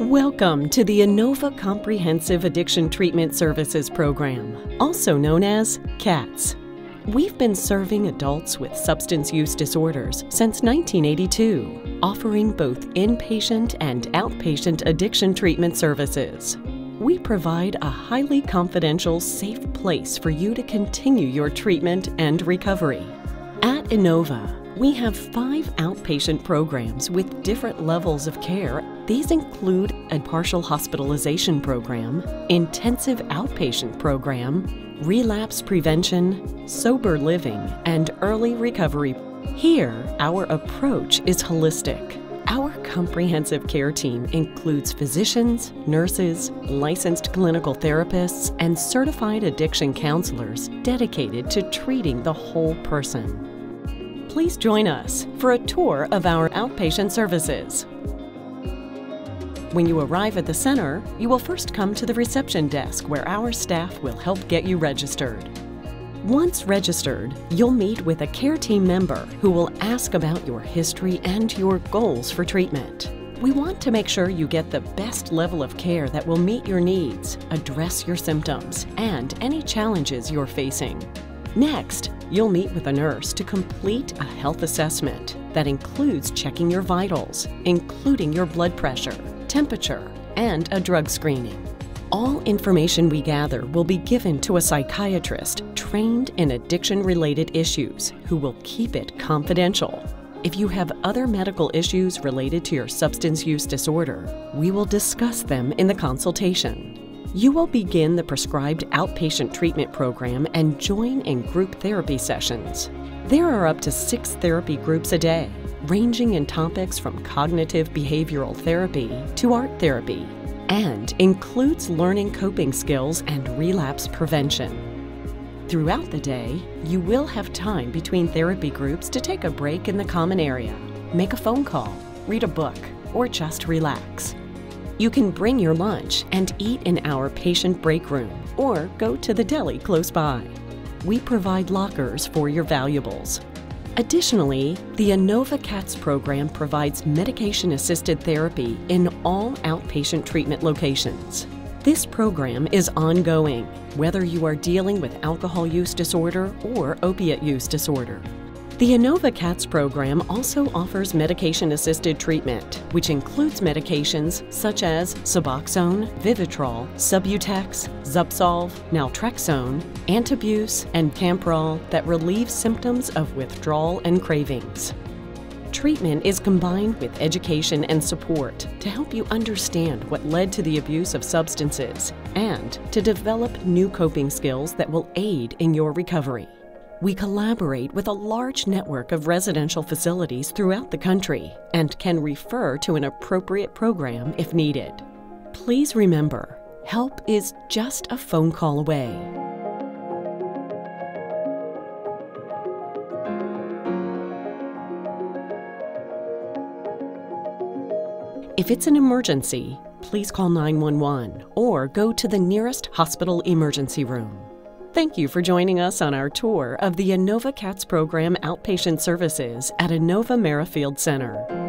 Welcome to the Inova Comprehensive Addiction Treatment Services Program, also known as CATS. We've been serving adults with substance use disorders since 1982, offering both inpatient and outpatient addiction treatment services. We provide a highly confidential, safe place for you to continue your treatment and recovery. At Inova, we have five outpatient programs with different levels of care. These include a partial hospitalization program, intensive outpatient program, relapse prevention, sober living, and early recovery. Here, our approach is holistic. Our comprehensive care team includes physicians, nurses, licensed clinical therapists, and certified addiction counselors dedicated to treating the whole person please join us for a tour of our outpatient services. When you arrive at the center, you will first come to the reception desk where our staff will help get you registered. Once registered, you'll meet with a care team member who will ask about your history and your goals for treatment. We want to make sure you get the best level of care that will meet your needs, address your symptoms, and any challenges you're facing. Next, you'll meet with a nurse to complete a health assessment that includes checking your vitals, including your blood pressure, temperature, and a drug screening. All information we gather will be given to a psychiatrist trained in addiction related issues who will keep it confidential. If you have other medical issues related to your substance use disorder, we will discuss them in the consultation. You will begin the prescribed outpatient treatment program and join in group therapy sessions. There are up to six therapy groups a day, ranging in topics from cognitive behavioral therapy to art therapy, and includes learning coping skills and relapse prevention. Throughout the day, you will have time between therapy groups to take a break in the common area, make a phone call, read a book, or just relax. You can bring your lunch and eat in our patient break room or go to the deli close by. We provide lockers for your valuables. Additionally, the Inova CATS program provides medication assisted therapy in all outpatient treatment locations. This program is ongoing, whether you are dealing with alcohol use disorder or opiate use disorder. The Inova CATS program also offers medication assisted treatment, which includes medications such as Suboxone, Vivitrol, Subutex, Zubsolv, Naltrexone, Antabuse, and Campral that relieve symptoms of withdrawal and cravings. Treatment is combined with education and support to help you understand what led to the abuse of substances and to develop new coping skills that will aid in your recovery. We collaborate with a large network of residential facilities throughout the country and can refer to an appropriate program if needed. Please remember, help is just a phone call away. If it's an emergency, please call 911 or go to the nearest hospital emergency room. Thank you for joining us on our tour of the Inova CATS program outpatient services at Inova Merrifield Center.